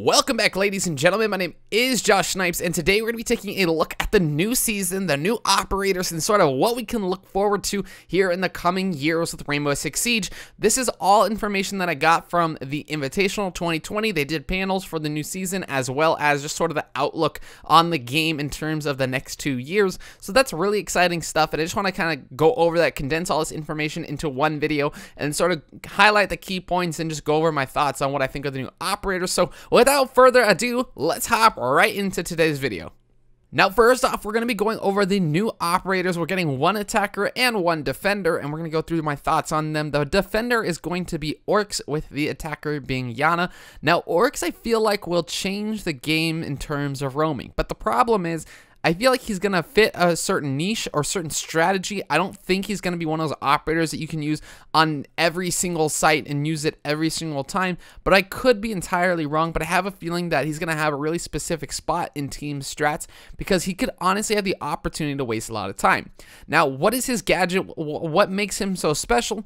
Welcome back, ladies and gentlemen. My name is Josh Snipes, and today we're going to be taking a look at the new season, the new operators, and sort of what we can look forward to here in the coming years with Rainbow Six Siege. This is all information that I got from the Invitational 2020. They did panels for the new season, as well as just sort of the outlook on the game in terms of the next two years. So that's really exciting stuff, and I just want to kind of go over that, condense all this information into one video, and sort of highlight the key points and just go over my thoughts on what I think of the new operators. So with without further ado, let's hop right into today's video. Now, first off, we're going to be going over the new operators. We're getting one attacker and one defender, and we're going to go through my thoughts on them. The defender is going to be Oryx, with the attacker being Iana. Now, Oryx, I feel like, will change the game in terms of roaming, but the problem is I feel like he's going to fit a certain niche or certain strategy. I don't think he's going to be one of those operators that you can use on every single site and use it every single time, but I could be entirely wrong, but I have a feeling that he's going to have a really specific spot in team strats because he could honestly have the opportunity to waste a lot of time. Now, what is his gadget? What makes him so special?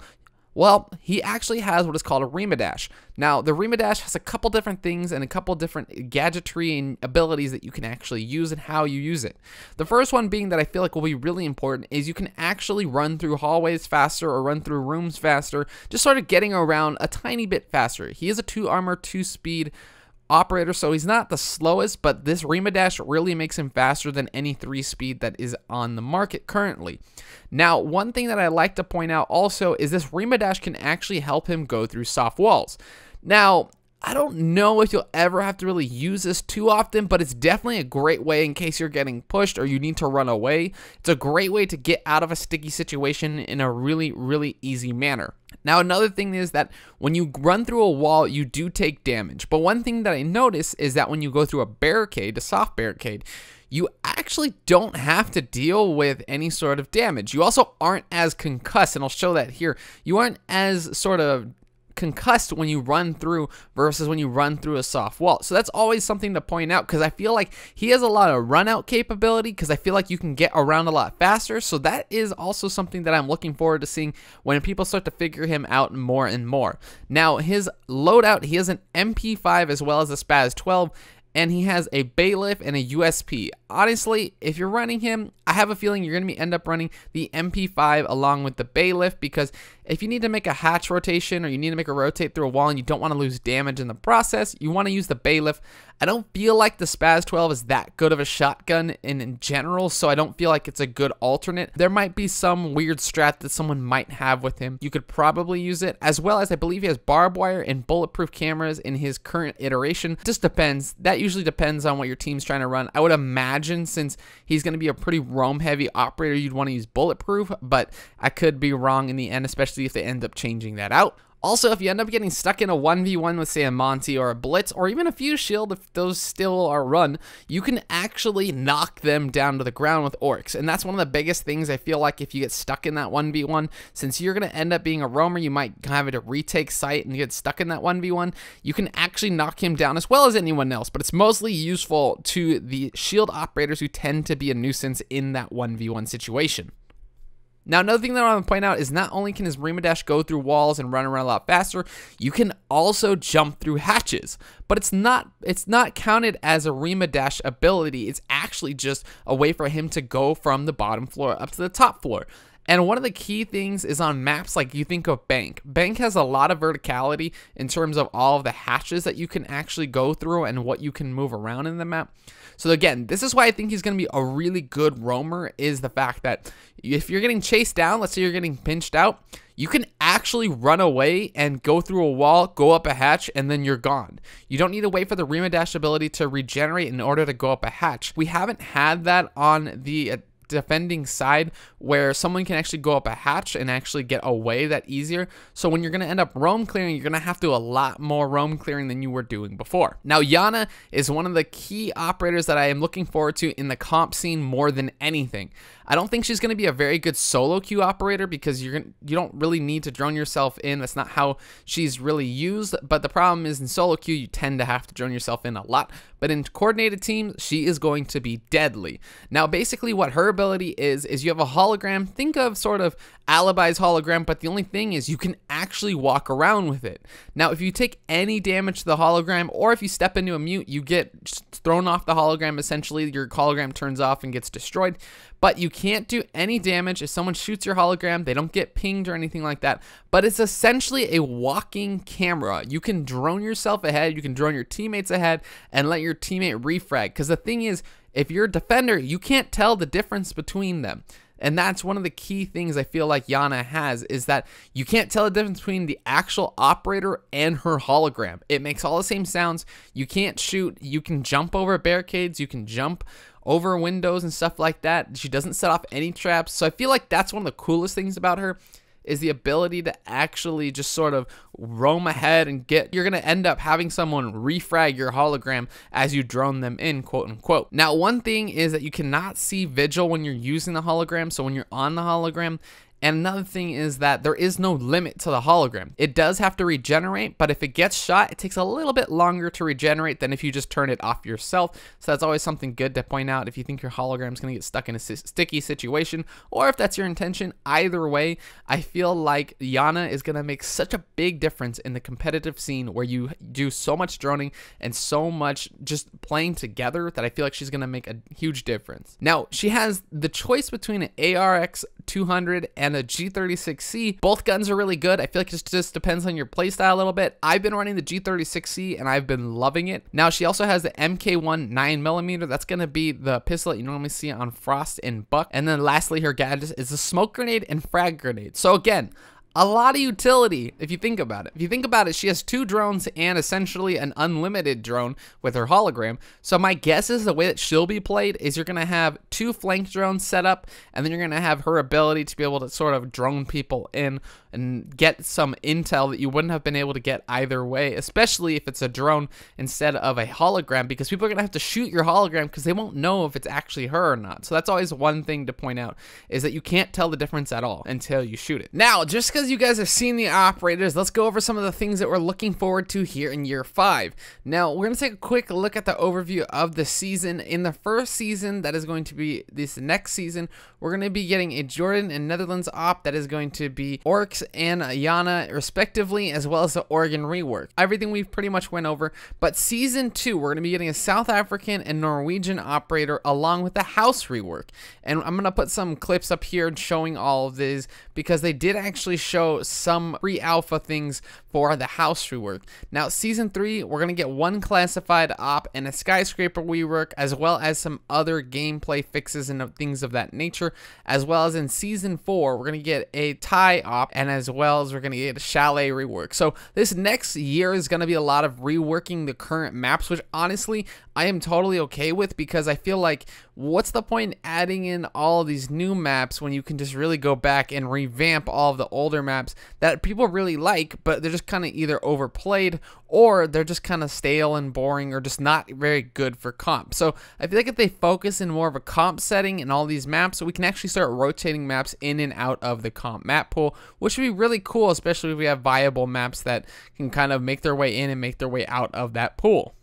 Well, he actually has what is called a Remah Dash. Now, the Remah Dash has a couple different things and a couple different gadgetry and abilities that you can actually use and how you use it. The first one being that I feel like will be really important is you can actually run through hallways faster or run through rooms faster, just sort of getting around a tiny bit faster. He is a 2 armor, 2 speed operator, so he's not the slowest, but this Remah Dash really makes him faster than any 3 speed that is on the market currently. Now, one thing that I like to point out also is this Remah Dash can actually help him go through soft walls. Now, I don't know if you'll ever have to really use this too often, but it's definitely a great way in case you're getting pushed or you need to run away. It's a great way to get out of a sticky situation in a really, really easy manner. Now, another thing is that when you run through a wall, you do take damage. But one thing that I notice is that when you go through a barricade, a soft barricade, you actually don't have to deal with any sort of damage. You also aren't as concussed, and I'll show that here. You aren't as sort of concussed when you run through versus when you run through a soft wall. So that's always something to point out because I feel like he has a lot of run out capability because I feel like you can get around a lot faster. So that is also something that I'm looking forward to seeing when people start to figure him out more and more. Now his loadout, he has an MP5 as well as a SPAS 12 and he has a bailiff and a USP. Honestly, if you're running him, I have a feeling you're going to end up running the MP5 along with the bailiff because if you need to make a hatch rotation or you need to make a rotate through a wall and you don't want to lose damage in the process, you want to use the bailiff. I don't feel like the SPAS 12 is that good of a shotgun in, in general, so I don't feel like it's a good alternate. There might be some weird strat that someone might have with him. You could probably use it, as well as I believe he has barbed wire and bulletproof cameras in his current iteration. It just depends. That usually depends on what your team's trying to run. I would imagine since he's going to be a pretty roam heavy operator, you'd want to use bulletproof, but I could be wrong in the end, especially if they end up changing that out. Also, if you end up getting stuck in a 1v1 with, say, a Monty or a Blitz, or even a Fuse Shield, if those still are run, you can actually knock them down to the ground with Oryx. And that's one of the biggest things I feel like if you get stuck in that 1v1, since you're going to end up being a roamer, you might have to retake site and get stuck in that 1v1, you can actually knock him down as well as anyone else. But it's mostly useful to the shield operators who tend to be a nuisance in that 1v1 situation. Now, another thing that I want to point out is not only can his Remah Dash go through walls and run around a lot faster, you can also jump through hatches. But it's not it's not counted as a Remah Dash ability. It's actually just a way for him to go from the bottom floor up to the top floor. And one of the key things is on maps like you think of Bank. Bank has a lot of verticality in terms of all of the hatches that you can actually go through and what you can move around in the map. So again, this is why I think he's going to be a really good roamer is the fact that if you're getting chased down, let's say you're getting pinched out, you can actually run away and go through a wall, go up a hatch, and then you're gone. You don't need to wait for the Remah Dash ability to regenerate in order to go up a hatch. We haven't had that on the defending side where someone can actually go up a hatch and actually get away that easier. So when you're going to end up roam clearing, you're going to have to do a lot more roam clearing than you were doing before. Now, Iana is one of the key operators that I am looking forward to in the comp scene more than anything. I don't think she's going to be a very good solo queue operator because you're gonna, you don't really need to drone yourself in. That's not how she's really used. But the problem is in solo queue, you tend to have to drone yourself in a lot. But in coordinated teams, she is going to be deadly. Now, basically what her ability is, is you have a hologram. Think of sort of Alibi's hologram, but the only thing is you can actually walk around with it. Now, if you take any damage to the hologram, or if you step into a mute, you get thrown off the hologram. Essentially, your hologram turns off and gets destroyed. But you can't do any damage if someone shoots your hologram. They don't get pinged or anything like that. But it's essentially a walking camera. You can drone yourself ahead. You can drone your teammates ahead and let your teammate refrag. Because the thing is, if you're a defender, you can't tell the difference between them. And that's one of the key things I feel like Iana has is that you can't tell the difference between the actual operator and her hologram. It makes all the same sounds. You can't shoot. You can jump over barricades. You can jump over windows and stuff like that. She doesn't set off any traps. So I feel like that's one of the coolest things about her is the ability to actually just sort of roam ahead and get you're going to end up having someone refrag your hologram as you drone them in quote unquote now one thing is that you cannot see vigil when you're using the hologram so when you're on the hologram and another thing is that there is no limit to the hologram. It does have to regenerate, but if it gets shot, it takes a little bit longer to regenerate than if you just turn it off yourself. So that's always something good to point out if you think your hologram is going to get stuck in a sticky situation, or if that's your intention. Either way, I feel like Iana is going to make such a big difference in the competitive scene where you do so much droning and so much just playing together that I feel like she's going to make a huge difference. Now, she has the choice between an ARX 200 and a G36C. Both guns are really good. I feel like it just depends on your playstyle a little bit. I've been running the G36C and I've been loving it. Now she also has the MK1 9mm. That's going to be the pistol that you normally see on Frost and Buck. And then lastly, her gadget is a smoke grenade and frag grenade. So again, a lot of utility if you think about it. If you think about it, she has two drones and essentially an unlimited drone with her hologram. So my guess is the way that she'll be played is you're going to have two flank drones set up and then you're going to have her ability to be able to sort of drone people in and get some intel that you wouldn't have been able to get either way, especially if it's a drone instead of a hologram because people are going to have to shoot your hologram because they won't know if it's actually her or not. So that's always one thing to point out is that you can't tell the difference at all until you shoot it. Now, just because you guys have seen the operators, let's go over some of the things that we're looking forward to here in year five. Now, we're going to take a quick look at the overview of the season. In the first season, that is going to be this next season, we're going to be getting a Jordan and Netherlands op that is going to be Oryx and Iana, respectively, as well as the Oregon rework. Everything we've pretty much went over, but season two, we're going to be getting a South African and Norwegian operator along with the house rework. And I'm going to put some clips up here showing all of these because they did actually show some pre-alpha things for the house rework. Now, season three, we're going to get one classified op and a skyscraper rework, as well as some other gameplay fixes and things of that nature, as well as in season four, we're going to get a Thai op and as well as we're going to get a chalet rework. So this next year is going to be a lot of reworking the current maps, which honestly, I am totally okay with because I feel like what's the point in adding in all these new maps when you can just really go back and revamp all of the older maps that people really like, but they're just kind of either overplayed or they're just kind of stale and boring or just not very good for comp. So I feel like if they focus in more of a comp setting and all these maps, we can actually start rotating maps in and out of the comp map pool, which would be really cool, especially if we have viable maps that can kind of make their way in and make their way out of that pool.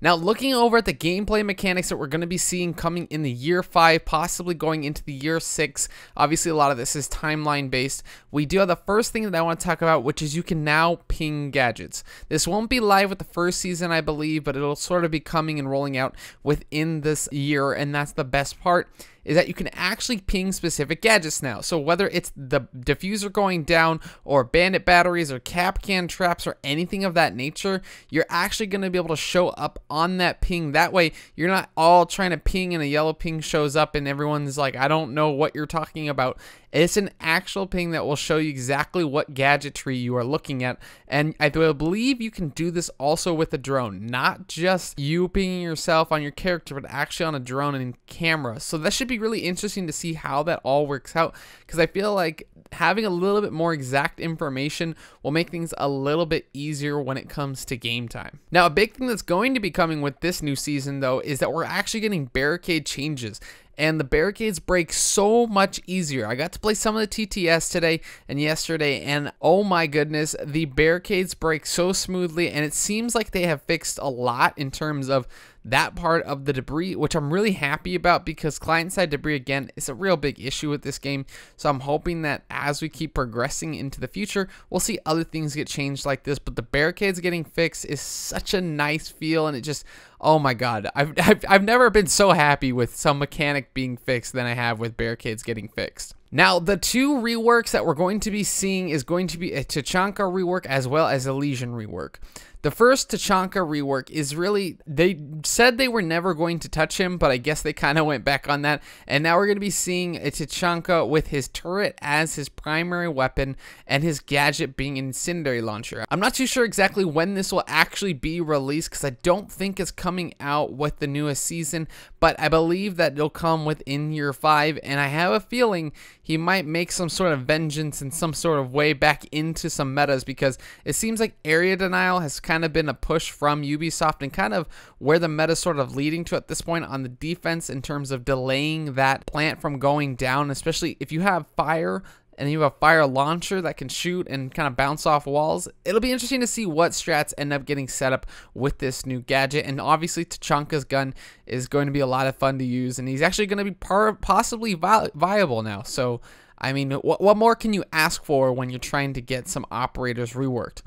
Now, looking over at the gameplay mechanics that we're going to be seeing coming in the year 5, possibly going into the year 6, obviously a lot of this is timeline based. We do have the first thing that I want to talk about, which is you can now ping gadgets. This won't be live with the first season, I believe, but it'll sort of be coming and rolling out within this year, and that's the best part is that you can actually ping specific gadgets now. So whether it's the diffuser going down or bandit batteries or Kapkan traps or anything of that nature, you're actually going to be able to show up on that ping. That way you're not all trying to ping and a yellow ping shows up and everyone's like, I don't know what you're talking about. It's an actual ping that will show you exactly what gadgetry you are looking at. And I believe you can do this also with a drone, not just you pinging yourself on your character, but actually on a drone and camera. So that should be really interesting to see how that all works out because I feel like having a little bit more exact information will make things a little bit easier when it comes to game time. Now, a big thing that's going to be coming with this new season, though, is that we're actually getting barricade changes. And the barricades break so much easier. I got to play some of the TTS today and yesterday, and oh my goodness, the barricades break so smoothly, and it seems like they have fixed a lot in terms of that part of the debris, which I'm really happy about because client side debris, again, is a real big issue with this game. So I'm hoping that as we keep progressing into the future, we'll see other things get changed like this. But the barricades getting fixed is such a nice feel, and it just, oh my god, I've, I've, I've never been so happy with some mechanic being fixed than I have with barricades getting fixed. Now, the two reworks that we're going to be seeing is going to be a Tachanka rework as well as a Lesion rework. The first Tachanka rework is really, they said they were never going to touch him, but I guess they kind of went back on that. And now we're going to be seeing a Tachanka with his turret as his primary weapon and his gadget being incendiary launcher. I'm not too sure exactly when this will actually be released because I don't think it's coming out with the newest season, but I believe that it'll come within year five. And I have a feeling he might make some sort of vengeance in some sort of way back into some metas because it seems like area denial has kind of been a push from Ubisoft and kind of where the meta sort of leading to at this point on the defense in terms of delaying that plant from going down, especially if you have fire and you have a fire launcher that can shoot and kind of bounce off walls. It'll be interesting to see what strats end up getting set up with this new gadget. And obviously, Tachanka's gun is going to be a lot of fun to use, and he's actually going to be possibly vi viable now. So, I mean, what more can you ask for when you're trying to get some operators reworked?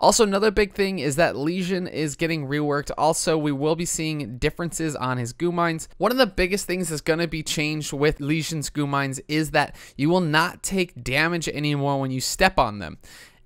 Also, another big thing is that Lesion is getting reworked. Also, we will be seeing differences on his goo mines. One of the biggest things that's going to be changed with Lesion's goo mines is that you will not take damage anymore when you step on them.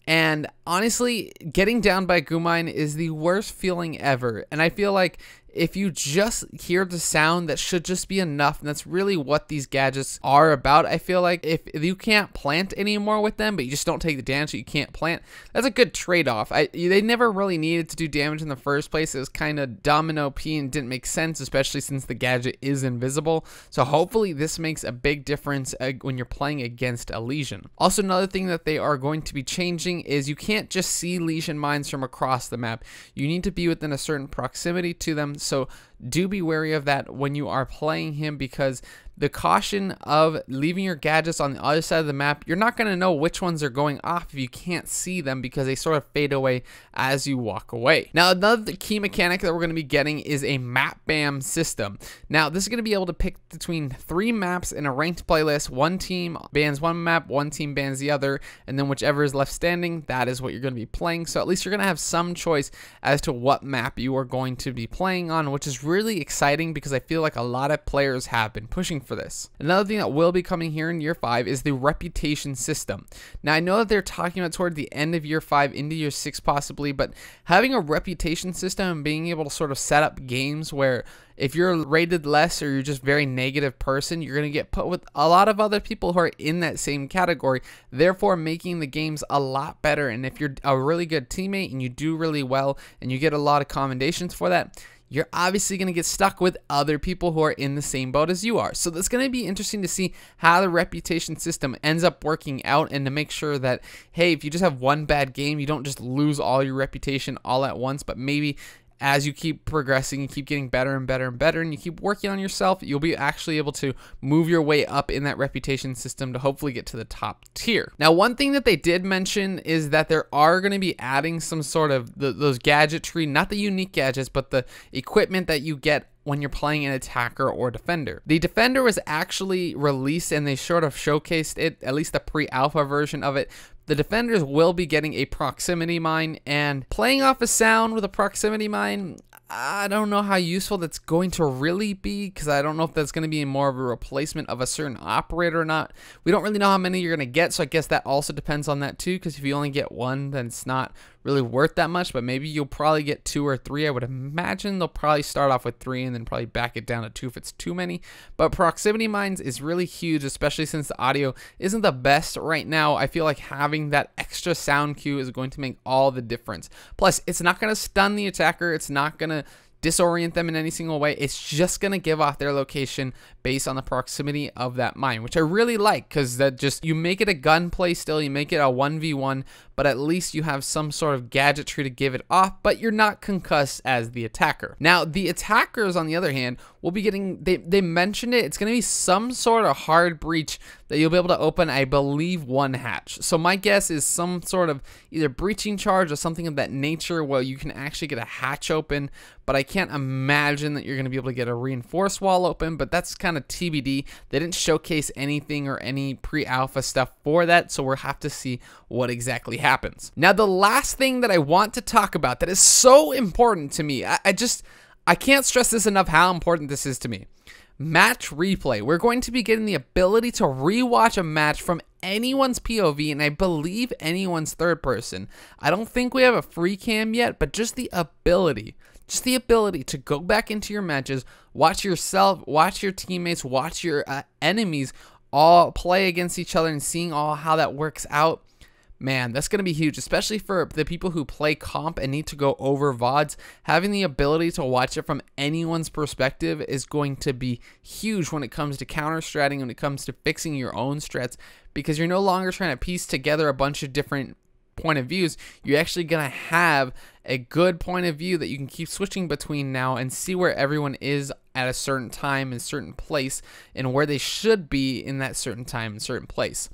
And honestly, getting down by goo mine is the worst feeling ever. And I feel like if you just hear the sound, that should just be enough. And that's really what these gadgets are about. I feel like if, if you can't plant anymore with them, but you just don't take the damage you can't plant, that's a good trade-off. They never really needed to do damage in the first place. It was kind of domino P and didn't make sense, especially since the gadget is invisible. So hopefully this makes a big difference uh, when you're playing against a Lesion. Also, another thing that they are going to be changing is you can't just see Lesion mines from across the map. You need to be within a certain proximity to them so do be wary of that when you are playing him because the caution of leaving your gadgets on the other side of the map, you're not going to know which ones are going off if you can't see them because they sort of fade away as you walk away. Now, another key mechanic that we're going to be getting is a map ban system. Now, this is going to be able to pick between three maps in a ranked playlist. One team bans one map, one team bans the other, and then whichever is left standing, that is what you're going to be playing. So at least you're going to have some choice as to what map you are going to be playing on, which is really exciting because I feel like a lot of players have been pushing for this. Another thing that will be coming here in year 5 is the reputation system. Now I know that they're talking about toward the end of year 5 into year 6 possibly, but having a reputation system and being able to sort of set up games where if you're rated less or you're just very negative person, you're going to get put with a lot of other people who are in that same category, therefore making the games a lot better. And if you're a really good teammate and you do really well and you get a lot of commendations for that, you're obviously going to get stuck with other people who are in the same boat as you are. So it's going to be interesting to see how the reputation system ends up working out and to make sure that, hey, if you just have one bad game, you don't just lose all your reputation all at once, but maybe as you keep progressing, you keep getting better and better and better, and you keep working on yourself, you'll be actually able to move your way up in that reputation system to hopefully get to the top tier. Now, one thing that they did mention is that there are going to be adding some sort of the, those gadgetry, not the unique gadgets, but the equipment that you get when you're playing an attacker or defender. The defender was actually released and they sort of showcased it, at least the pre-alpha version of it, the defenders will be getting a proximity mine, and playing off a sound with a proximity mine, I don't know how useful that's going to really be because I don't know if that's going to be more of a replacement of a certain operator or not. We don't really know how many you're going to get, so I guess that also depends on that too because if you only get one, then it's not really worth that much, but maybe you'll probably get two or three. I would imagine they'll probably start off with three and then probably back it down to two if it's too many. But proximity mines is really huge, especially since the audio isn't the best right now. I feel like having that extra sound cue is going to make all the difference. Plus, it's not going to stun the attacker. It's not going to disorient them in any single way. It's just going to give off their location based on the proximity of that mine, which I really like because that just, you make it a gunplay still, you make it a 1v1, but at least you have some sort of gadgetry to give it off, but you're not concussed as the attacker. Now, the attackers, on the other hand, will be getting, they, they mentioned it, it's going to be some sort of hard breach that you'll be able to open, I believe, one hatch. So my guess is some sort of either breaching charge or something of that nature where you can actually get a hatch open, but I can't imagine that you're going to be able to get a reinforced wall open, but that's kind of TBD. They didn't showcase anything or any pre-alpha stuff for that, so we'll have to see what exactly happens. Now, the last thing that I want to talk about that is so important to me, I, I just, I can't stress this enough how important this is to me. Match replay. We're going to be getting the ability to rewatch a match from anyone's POV and I believe anyone's third person. I don't think we have a free cam yet, but just the ability, just the ability to go back into your matches, watch yourself, watch your teammates, watch your uh, enemies all play against each other and seeing all how that works out man, that's going to be huge, especially for the people who play comp and need to go over VODs. Having the ability to watch it from anyone's perspective is going to be huge when it comes to counter stratting, when it comes to fixing your own strats, because you're no longer trying to piece together a bunch of different point of views, you're actually going to have a good point of view that you can keep switching between now and see where everyone is at a certain time and certain place and where they should be in that certain time and certain place.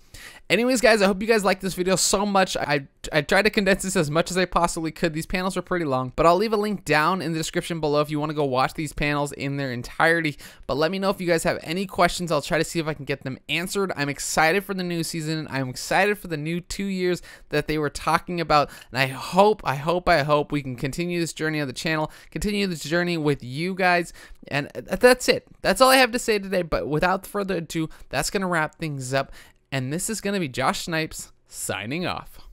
Anyways, guys, I hope you guys liked this video so much. I, I tried to condense this as much as I possibly could. These panels are pretty long, but I'll leave a link down in the description below if you want to go watch these panels in their entirety. But let me know if you guys have any questions. I'll try to see if I can get them answered. I'm excited for the new season. I'm excited for the new two years that they were talking about. And I hope, I hope, I hope we can continue this journey on the channel, continue this journey with you guys. And that's it. That's all I have to say today. But without further ado, that's going to wrap things up. And this is going to be Josh Snipes signing off.